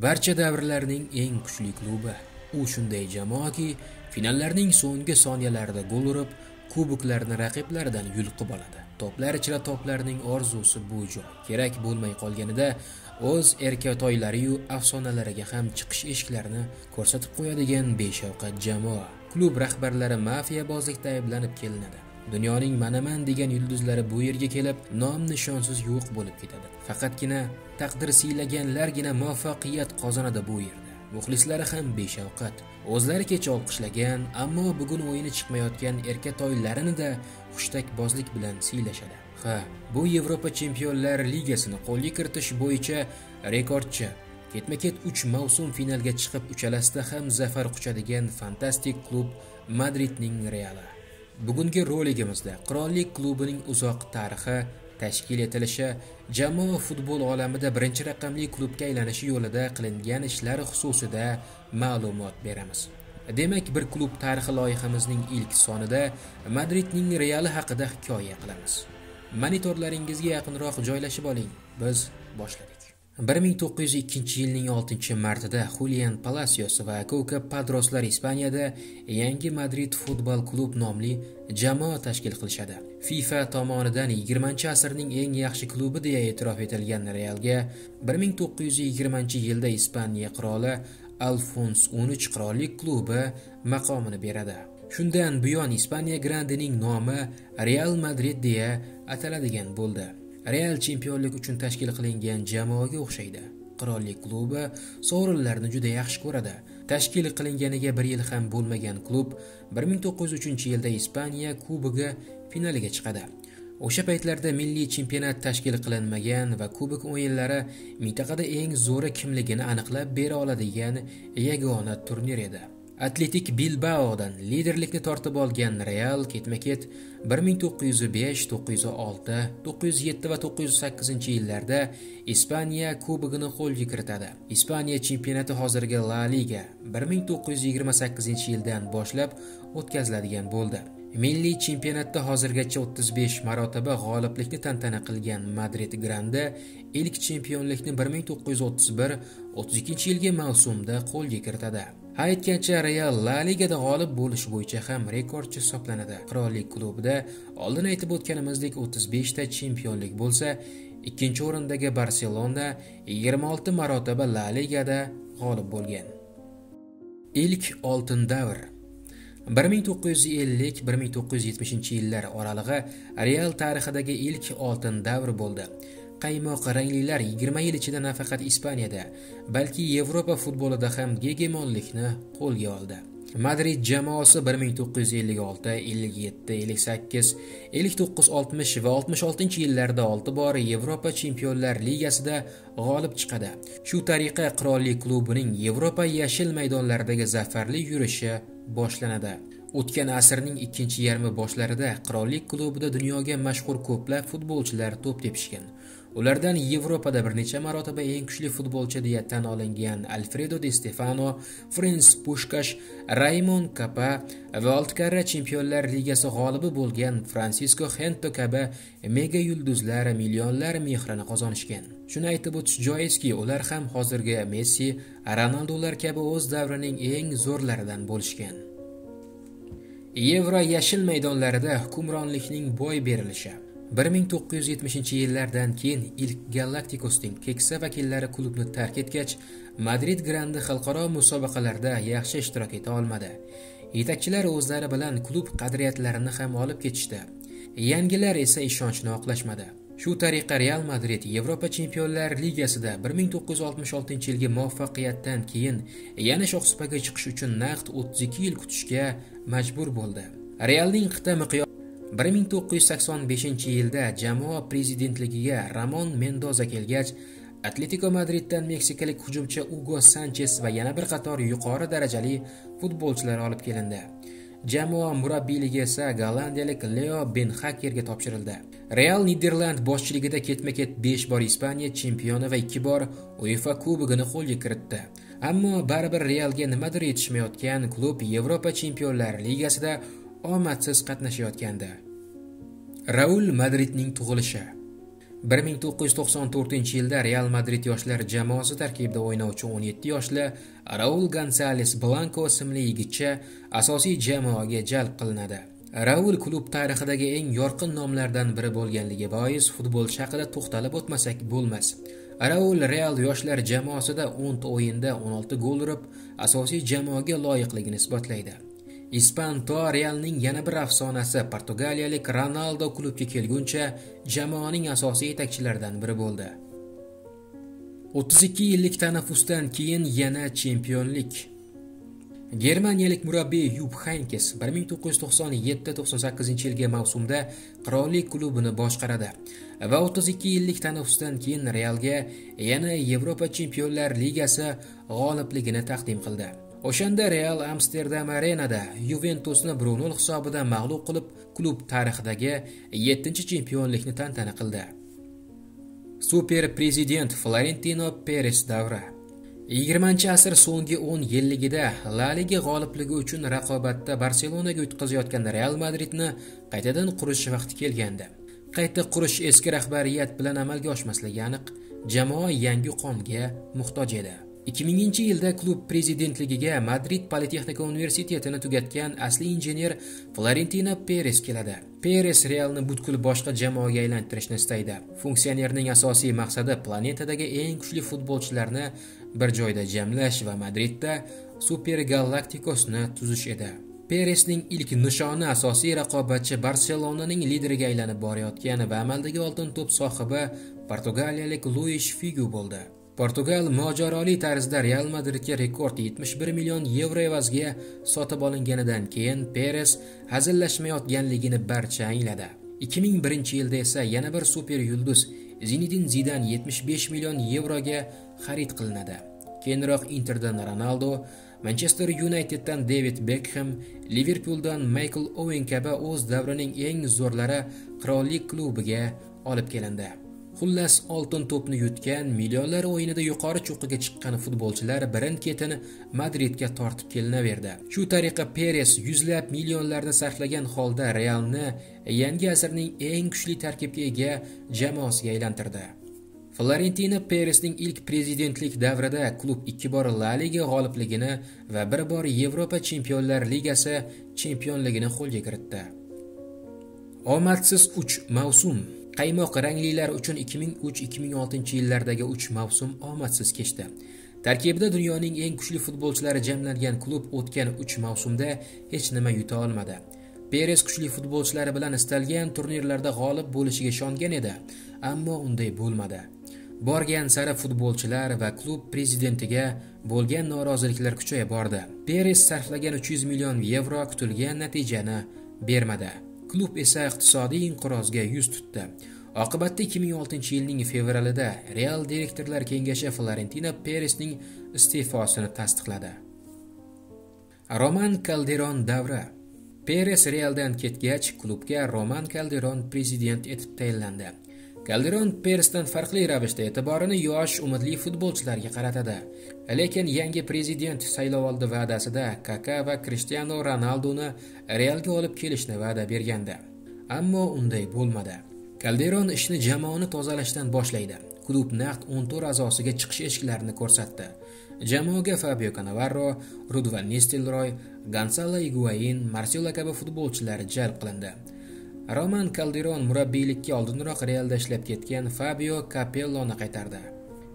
barcha davrlarning eng kuchli klubi u shunday jamoaki finallarning so'nggi soniyalarida gol urib kuboklarni raqiblaridan yulqib oladi. Toplar ichra toplarning orzusi bu joy. Kerak bo'lmay qolganida o'z erkatoylariyu afsonalariga ham chiqish eshiklarini ko'rsatib qo'yadigan beshavqat jamoa. Klub rahbarlari mafiyabozlikda ayblanib kelinadi. Dunyoning manaman degan yulduzlari bu yerga kelib nom nishonsiz yo'q bo'lib ketadi. Faqatgina taqdir siylaganlargina muvaffaqiyat qozonadi bu yerda. Muxlislari ham beshavqat. O'zlari kecha olqishlagan ammo bugun o'yini chiqmayotgan erkatoylarini-da hushtakbozlik bilan siylashadi ha bu yevropa chempionlar ligasini qo'lga kiritish bo'yicha rekordchi ketma ket uch mavsum finalga chiqib uchalasida ham zafar quchadigan fantastik klub madridning reali. Bugungi roligimizda qirollik klubining uzoq tarixi tashkil etilishi jamoa futbol olamida birinchi raqamli klubga aylanishi yo'lida qilingan ishlar xususida ma'lumot beramiz. Demak bir klub tarixi loyihamizning ilk sonida madridning reali haqida hikoya qilamiz. Monitorlaringizga yaqinroq joylashib oling. Biz boshladik. 1902 yilning 6 martida Julian Palacios va koka padroslar ispaniyada yangi madrid futbol klub nomli jamoa tashkil qilishadi. Fifa tomonidan 20 asrning eng yaxshi klubi deya e'tirof etilgan realga 1920 yilda ispaniya qiroli alfons 13 qirollik klubi maqomini beradi. Shundan buyon ispaniya grandining nomi real madrid deya ataladigan bo'ldi. Real chempionlik uchun tashkil qilingan jamoaga o'xshaydi. Qirollik klubi sovrinlarni juda yaxshi ko'radi. Tashkil qilinganiga bir yil ham bo'lmagan klub 1903 yilda ispaniya kubogi finaliga chiqadi. O'sha paytlarda milliy chempionat tashkil qilinmagan va kubok o'yinlari mintaqada eng zo'ri kimligini aniqlab bera oladigan yagona turnir edi. Atletik bilbaodan liderlikni tortib olgan real ketma ket 1905 906 907 va 908 yillarda ispaniya kubogini qo'lga kiritadi. Ispaniya chempionati hozirgi la liga 1928 yildan boshlab o'tkaziladigan bo'ldi. Milliy chempionatda hozirgacha 35 marotaba g'oliblikni tantana qilgan madrid grandi ilk chempionlikni 1931-32 yilgi mavsumda qo'lga kiritadi. Ha aytgancha real la ligada g'olib bo'lish bo'yicha ham rekordchi hisoblanadi. Qirollik klubida oldin aytib o'tganimizdek 35 ta chempionlik bo'lsa ikkinchi o'rindagi barselona 26 marotaba la ligada g'olib bo'lgan. Ilk oltin davr. 1950-1970 yillar oralig'i real tarixidagi ilk oltin davr bo'ldi. Qaymoq ranglilar 20 yil ichida nafaqat ispaniyada balki yevropa futbolida ham gegemonlikni qo'lga oldi. Madrid jamoasi 1956 57 58 59 60 va 66 yillarda 6 bor yevropa chempionlar ligasida g'olib chiqadi. Shu tariqa qirollik klubining yevropa yashil maydonlaridagi zafarli yurishi boshlanadi. O'tgan asrning ikkinchi yarmi boshlarida qirollik klubida dunyoga mashhur ko'plab futbolchilar to'p tepishgan. Ulardan yevropada bir necha marotaba eng kuchli futbolchi deya tan olingan alfredo di stefano frens pushkash raymon kapa va olti karra chempionlar ligasi g'olibi bo'lgan fransisko hento kabi mega yulduzlar millionlar mehrini qozonishgan. Shuni aytib o'tish joizki ular ham hozirgi messi ronaldolar kabi o'z davrining eng zo'rlaridan bo'lishgan. Yevro yashil maydonlarida hukmronlikning boy berilishi 1970 yillardan keyin ilk Galacticos'ning keksa vakillari klubni tark etgach madrid grandi xalqaro musobaqalarda yaxshi ishtirok eta olmadi. Yetakchilar o'zlari bilan klub qadriyatlarini ham olib ketishdi. Yangilar esa ishonchni oqlashmadi. Shu tariqa real madrid yevropa chempionlar ligasida 1966 yilgi muvaffaqiyatdan keyin yana shohsupaga chiqish uchun naqd 32 yil kutishga majbur bo'ldi. Realning qit'a miqyos 1985 yilda jamoa prezidentligiga ramon mendoza kelgach atletiko madriddan meksikalik hujumchi ugo sanches va yana bir qator yuqori darajali futbolchilar olib kelindi. Jamoa murabbiyligi esa gollandiyalik leo benhakerga topshirildi. Real niderland boshchiligida ketma ket 5 bor ispaniya chempioni va 2 bor uefa kubogini qo'lga kiritdi. Ammo baribir realga nimadir yetishmayotgan klub yevropa chempionlar ligasida omadsiz qatnashayotgandi. Raul madridning tug'ilishi. 1994 yilda real madrid yoshlar jamoasi tarkibida o'ynovchi 17 yoshli raul gonsales blanko ismli yigitcha asosiy jamoaga jalb qilinadi. Raul klub tarixidagi eng yorqin nomlardan biri bo'lganligi bois futbolchi haqida to'xtalib o'tmasak bo'lmas. Raul real yoshlar jamoasida 10 ta o'yinda 16 gol urib asosiy jamoaga loyiqligini isbotlaydi. Ispan to realning yana bir afsonasi portugaliyalik ronaldo klubga kelguncha jamoaning asosiy yetakchilaridan biri bo'ldi. 32 yillik tanaffusdan keyin yana chempionlik. Germaniyalik murabbiy yub haynkes 1997-98 yilgi mavsumda qirollik klubini boshqaradi va 32 yillik tanaffusdan keyin realga yana yevropa chempionlar ligasi g'olibligini taqdim qildi. O'shanda real amsterdam arenada yuventusni 1-0 hisobida mag'lub qilib klub tarixidagi 7 chempionlikni tantana qildi super prezident florentino peres davri 20 asr so'nggi 10 yilligida La Liga g'olibligi uchun raqobatda Barselonaga yutqazayotgan Real Madridni qaytadan qurish vaqti kelgandi. Qayta qurish eski rahbariyat bilan amalga oshmasligi aniq, jamoa yangi qonga muhtoj edi. 2000 yilda klub prezidentligiga Madrid Politexnika universitetini tugatgan asli injener Florentino Perez keladi. Perez Realni butkul boshqa jamoaga aylantirishni istaydi. Funksionerning asosiy maqsadi planetadagi eng kuchli futbolchilarni bir joyda jamlash va Madridda Super Galacticosni tuzish edi. Peresning ilk nishoni asosiy raqobatchi Barselonaning lideriga aylanib borayotgan va amaldagi oltin to'p sohibi portugaliyalik Luis Figu bo'ldi. Portugal mojaroli tarzda Real Madridga rekord 71 million yevro evaziga sotib olinganidan keyin Perez hazillashmayotganligini barcha angladi. 2001 yilda esa yana bir super yulduz Zinedin Zidan 75 million yevroga xarid qilinadi. Keyinroq Interdan Ronaldo, Manchester Uniteddan David Beckham, Liverpooldan Michael Owen kabi o'z davrining eng zo'rlari qirollik klubiga olib kelindi. Xullas, oltin to'pni yutgan, millionlar o'yinida yuqori cho'qqiga chiqqan futbolchilar birin-ketin Madridga tortib kelinaverdi. Shu tariqa Peres yuzlab millionlarni sarflagan holda Realni yangi asrning eng kuchli tarkibga ega jamoasiga aylantirdi. Florentino Perezning ilk prezidentlik davrida klub ikki bor La Liga g'olibligini va bir bor Yevropa Chempionlar Ligasi chempionligini qo'lga kiritdi. Omadsiz 3 mavsum Qaymoq ranglilar uchun 2003-2006 yillardagi 3 mavsum omadsiz kechdi. Tarkibida dunyoning eng kuchli futbolchilari jamlangan klub o'tgan 3 mavsumda hech nima yuta olmadi. Perez kuchli futbolchilari bilan istalgan turnirlarda g'olib bo'lishiga ishongan edi, ammo unday bo'lmadi. Borgan sari futbolchilar va klub prezidentiga bo'lgan noroziliklar kuchaya bordi. Perez sarflagan 300 million yevro kutilgan natijani bermadi. Klub esa iqtisodiy inqirozga yuz tutdi. Oqibatda 2006 yilning fevralida real direktorlar kengashi florentino peresning iste'fosini tasdiqladi. Roman kalderon davri. Peres realdan ketgach klubga roman kalderon prezident etib tayinlandi. Calderon Persdan farqli ravishda e'tiborini yosh umidli futbolchilarga qaratadi. Lekin yangi prezident saylovoldi va'dasida Kaka va Cristiano Ronaldoni Realga olib kelishni va'da bergandi. Ammo unday bo'lmadi. Calderon ishni jamoani tozalashdan boshlaydi. Klub naqd 14 a'zosiga chiqish eshiklarini ko'rsatdi. Jamoaga Fabio Cannavaro, Rudvan Nistelrooy, Gonzalo Higuain, Marcelo kabi futbolchilar jalb qilindi. Roman kalderon murabbiylikka oldinroq Realda ishlab ketgan Fabio kapelloni qaytardi.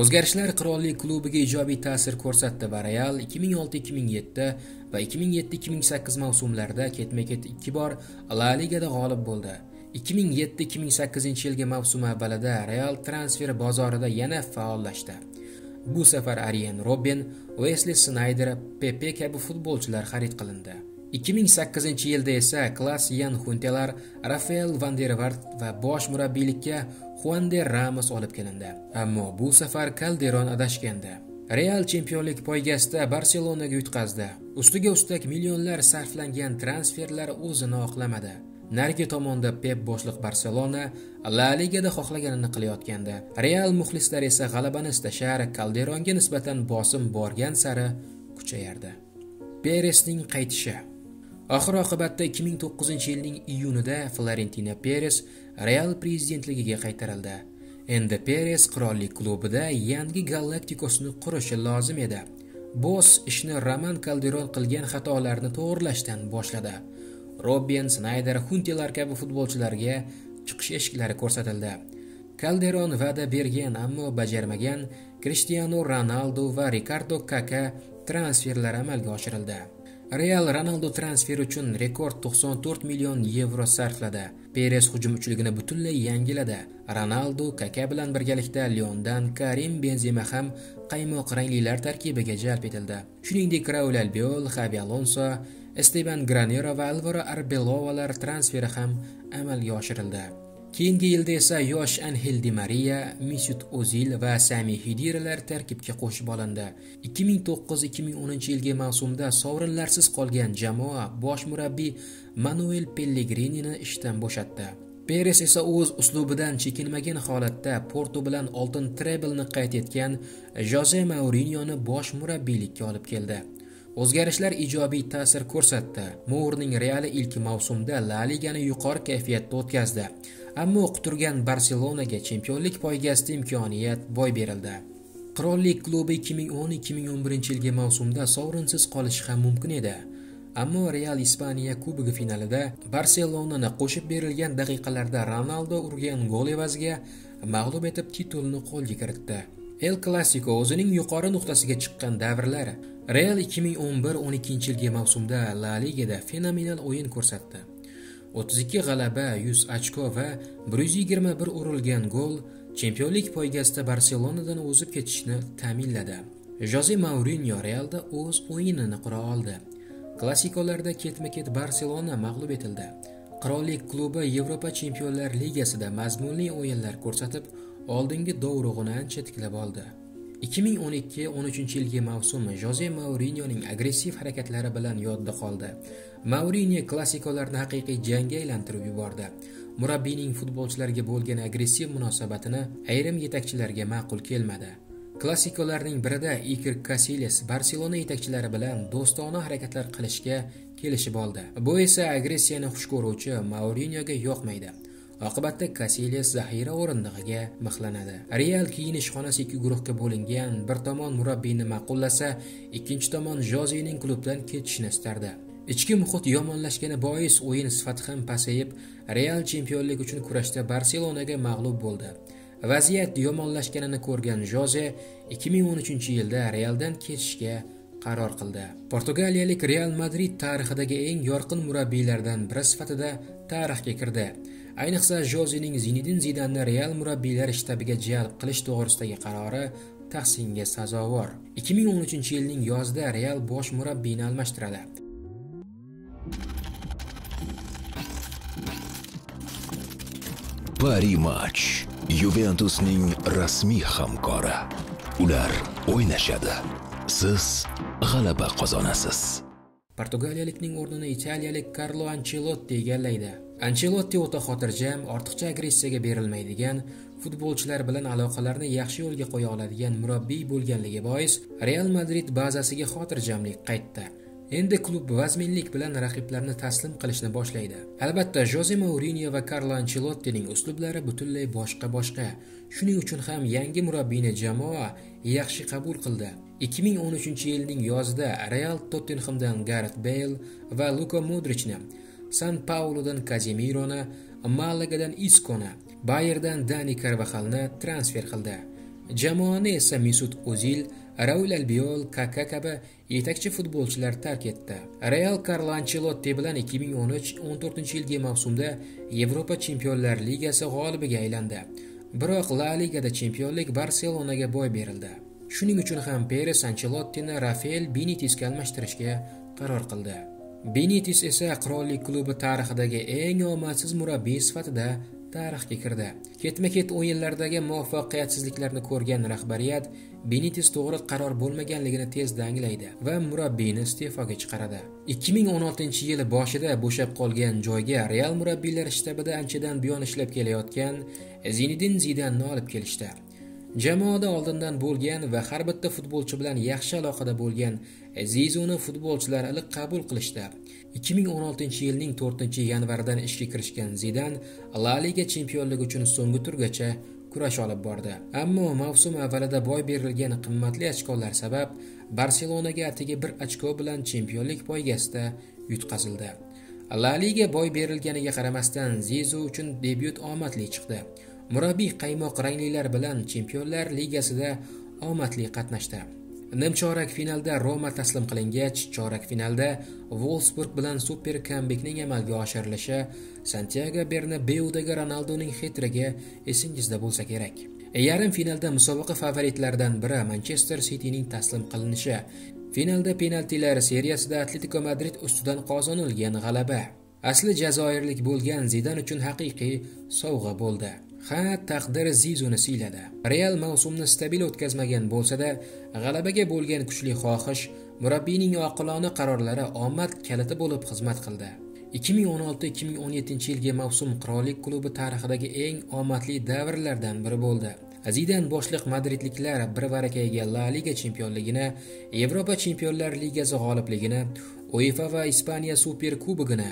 O'zgarishlar qirollik klubiga ijobiy ta'sir ko'rsatdi va Real 2006-2007 va 2007-2008 mavsumlarida ketma-ket ikki bor La Ligada g'olib bo'ldi. 2007-2008 yilgi mavsum avvalida Real transfer bozorida yana faollashdi. Bu safar Arjen Robben, Wesley Snyder, Pepe kabi futbolchilar xarid qilindi. 2008 yilda esa klass Yan Huntelar, Rafael van der Vaart va bosh murabbiylikka Juan de Ramos olib kelindi. Ammo bu safar Calderon adashgandi. Real chempionlik poygasida Barselonaga yutqazdi. Ustiga ustak millionlar sarflangan transferlar o'zini oqlamadi. Narigi tomonda Pep boshliq Barselona La Ligada xohlaganini qilayotgandi. Real muxlislar esa g'alabani istashar, Calderonga nisbatan bosim borgan sari kuchayardi. Peresning qaytishi oxir oqibatda 2009 yilning iyunida Florentino Perez Real prezidentligiga qaytarildi. endi peres qirollik klubida yangi galaktikosni qurishi lozim edi. Boss ishni roman kalderon qilgan xatolarni to'g'irlashdan boshladi. Robben snayder huntelar kabi futbolchilarga chiqish eshiklari ko'rsatildi. Kalderon va'da bergan ammo bajarmagan krishtianu ronaldu va rikardo kaka transferlari amalga oshirildi. Real ronaldu transferi uchun rekord 94 million yevro sarfladi. Peres hujum uchligini butunlay yangiladi. Ronaldu kaka bilan birgalikda leondan karim benzema ham qaymoq ranglilar tarkibiga jalb etildi. Shuningdek raul albiol xavi alonso esteban granero va alvaro arbelovalar transferi ham amalga oshirildi. Keyingi yilda esa yosh anhel di mariya mesut o'zil va sami hidirlar tarkibga qo'shib olindi. 2009-2010 yilgi mavsumda sovrinlarsiz qolgan jamoa bosh murabbiy manuel pellegrinini ishdan bo'shatdi. Peres esa o'z uslubidan chekinmagan holatda porto bilan oltin treblni qayd etgan joze maurinyoni bosh murabbiylikka olib keldi. O'zgarishlar ijobiy ta'sir ko'rsatdi. Mourning reali ilk mavsumda la ligani yuqori kayfiyatda o'tkazdi. Ammo quturgan barselonaga chempionlik poygasida imkoniyat boy berildi. Qirollik klubi 2010-2011 yilgi mavsumda sovrinsiz qolishi ham mumkin edi. Ammo real ispaniya kubogi finalida barselonani qo'shib berilgan daqiqalarda ronaldo urgan gol evaziga mag'lub etib titulni qo'lga kiritdi. El klasiko o'zining yuqori nuqtasiga chiqqan davrlar real 2011-12 yilgi mavsumda la ligada fenomenal o'yin ko'rsatdi. 32 g'alaba 100 ochko va 121 urilgan gol chempionlik poygasida barselonadan o'zib ketishni ta'minladi. Joze maurinyo realda o'z o'yinini qura oldi. Klassikolarda ketma ket barselona mag'lub etildi. Qirollik klubi yevropa chempionlar ligasida mazmunli o'yinlar ko'rsatib oldingi dovrug'ini ancha tiklab oldi. 2012-13 yilgi mavsum joze maurinyoning agressiv harakatlari bilan yodda qoldi. Maurinyo klassikolarni haqiqiy jangga aylantirib yubordi. Murabbiyning futbolchilarga bo'lgan agressiv munosabatini ayrim yetakchilarga ma'qul kelmadi. Klassikolarning birida iker kasiles barselona yetakchilari bilan do'stona harakatlar qilishga kelishib oldi. Bu esa agressiyani xush ko'ruvchi maurinyoga yoqmaydi. Oqibatda kasiles zaxira o'rindig'iga mixlanadi. Real kiyinish xonasi ikki guruhga bo'lingan bir tomon murabbiyni ma'qullasa ikkinchi tomon jozening klubdan ketishini istardi. Ichki muhit yomonlashgani bois o'yin sifati ham pasayib real chempionlik uchun kurashda barselonaga mag'lub bo'ldi. Vaziyat yomonlashganini ko'rgan joze 2013 yilda realdan ketishga qaror qildi. Portugaliyalik real madrid tarixidagi eng yorqin murabbiylardan biri sifatida tarixga kirdi. Ayniqsa jozining zinidin zidanni real murabbiylar shtabiga jalb qilish to'g'risidagi qarori tahsinga sazovor 2013 yilning yozida real bosh murabbiyni almashtiradi Pari Match Juventusning rasmiy hamkori. Ular o'ynashadi. Siz g'alaba qozonasiz. Portugaliyalikning o'rnini italiyalik karlo anchelotti egallaydi. Anchelotti o'ta xotirjam ortiqcha agressiyaga berilmaydigan futbolchilar bilan aloqalarni yaxshi yo'lga qo'ya oladigan murabbiy bo'lganligi bois real madrid bazasiga xotirjamlik qaytdi. Endi klub vazminlik bilan raqiblarni taslim qilishni boshlaydi. Albatta joze mourinyo va karlo anchelottining uslublari butunlay boshqa boshqa shuning uchun ham yangi murabbiyni jamoa yaxshi qabul qildi. 2013 yilning yozida real tottenhamdan garet beyl va luka modrichni san paulodan kazemironi malagadan iskoni bayerdan dani Carvajalni transfer qildi. Jamoani esa mesut o'zil raul albiol kaka kabi yetakchi futbolchilar tark etdi. Real karlo anchelotti bilan 2013-14 yilgi mavsumda yevropa chempionlar ligasi g'olibiga aylandi. Biroq la ligada chempionlik barselonaga boy berildi. Shuning uchun ham peres anchelottini rafael benitisga almashtirishga qaror qildi. Benitis esa qirollik klubi tarixidagi eng omadsiz murabbiy sifatida tarixga kirdi. Ketma ket o'yinlardagi muvaffaqiyatsizliklarni ko'rgan rahbariyat benitis to'g'ri qaror bo'lmaganligini tezda anglaydi va murabbiyni iste'foga chiqaradi. 2016 yil boshida bo'shab qolgan joyga real murabbiylar shtabida anchadan buyon ishlab kelayotgan zinedin zidanni olib kelishdi. Jamoada oldindan bo'lgan va har bitta futbolchi bilan yaxshi aloqada bo'lgan zizuni futbolchilar iliq qabul qilishdi. 2016 yilning 4 yanvaridan ishga kirishgan zidan la liga chempionligi uchun so'nggi turgacha kurash olib bordi. Ammo mavsum avvalida boy berilgan qimmatli ochkolar sabab barselonaga atigi bir ochko bilan chempionlik poygasida yutqazildi. La liga boy berilganiga qaramasdan zizu uchun debyut omadli chiqdi. Murabbiy qaymoq ranglilar bilan chempionlar ligasida omadli qatnashdi. Nimchorak finalda roma taslim qilingach chorak finalda volsburg bilan super kambekning amalga oshirilishi santyago bernabeudagi ronaldoning xetrigi esingizda bo'lsa kerak. Yarim finalda musobaqa favoritlaridan biri manchester sitining taslim qilinishi. Finalda penaltilar seriyasida atletiko madrid ustidan qozonilgan g'alaba. Asli jazoirlik bo'lgan zidan uchun haqiqiy sovg'a bo'ldi. Ha taqdir zizuni siyladi real mavsumni stabil o'tkazmagan bo'lsa-da g'alabaga bo'lgan kuchli xohish murabbiyning oqilona qarorlari omad kaliti bo'lib xizmat qildi. 2016-2017 yilgi mavsum qirollik klubi tarixidagi eng omadli davrlardan biri bo'ldi. Zidan boshliq madridliklar bir barakayga la liga chempionligini yevropa chempionlar ligasi g'olibligini uefa va ispaniya super kubogini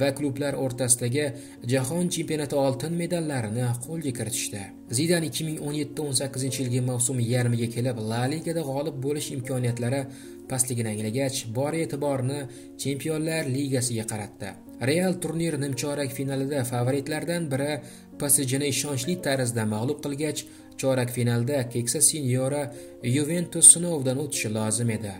va klublar o'rtasidagi jahon chempionati oltin medallarini qo'lga kiritishdi. Zidan 2017-18 yilgi mavsum yarmiga kelib la ligada g'olib bo'lish imkoniyatlari pastligini anglagach bor e'tiborini chempionlar ligasiga qaratdi. Real turnir nimchorak finalida favoritlardan biri psjni ishonchli tarzda mag'lub qilgach chorak finalda keksa sinyora yuventus sinovdan o'tishi lozim edi.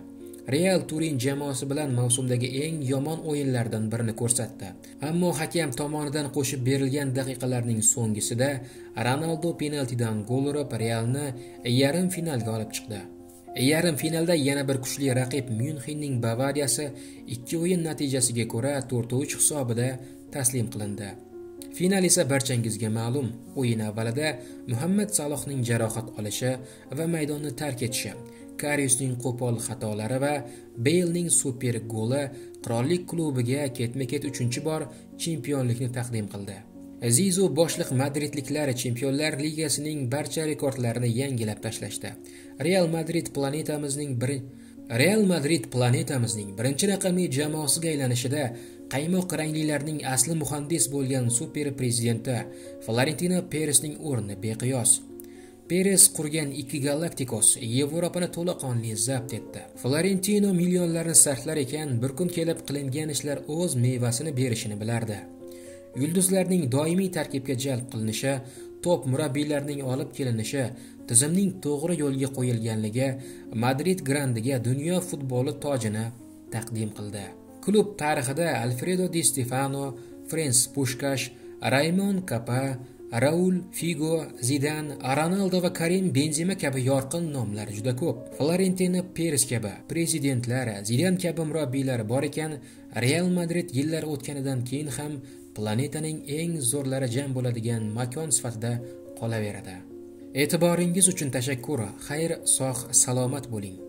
Real turin jamoasi bilan mavsumdagi eng yomon o'yinlardan birini ko'rsatdi. Ammo hakam tomonidan qo'shib berilgan daqiqalarning so'nggisida ronaldo penaltidan gol urib realni yarim finalga olib chiqdi. Yarim finalda yana bir kuchli raqib myunxenning bavariyasi ikki o'yin natijasiga ko'ra 4-3 hisobida taslim qilindi. Final esa barchangizga ma'lum o'yin avvalida muhammad salohning jarohat olishi va maydonni tark etishi Karisning qo'pol xatolari va beylning super goli qirollik klubiga ketma ket uchinchi bor chempionlikni taqdim qildi. Zizu boshliq madridliklar chempionlar ligasining barcha rekordlarini yangilab tashlashdi. Real madrid planetamizning bir real madrid planetamizning birinchi raqamli jamoasiga aylanishida qaymoq ranglilarning asli muhandis bo'lgan super prezidenti florentino peresning o'rni beqiyos. Peres qurgan ikki galaktikos yevropani to'laqonli zabt etdi. Florentino millionlarni sarflar ekan bir kun kelib qilingan ishlar o'z mevasini berishini bilardi. Yulduzlarning doimiy tarkibga jalb qilinishi top murabbiylarning olib kelinishi tizimning to'g'ri yo'lga qo'yilganligi madrid grandiga dunyo futboli tojini taqdim qildi. Klub tarixida alfredo di stefano frens pushkash Raymond kapa raul figo zidan ronaldo va karim benzema kabi yorqin nomlar juda ko'p. Florentino peres kabi prezidentlar zidan kabi murabbiylar bor ekan real madrid yillar o'tganidan keyin ham planetaning eng zo'rlari jam bo'ladigan makon sifatida qolaveradi. E'tiboringiz uchun tashakkur xayr sog' salomat bo'ling.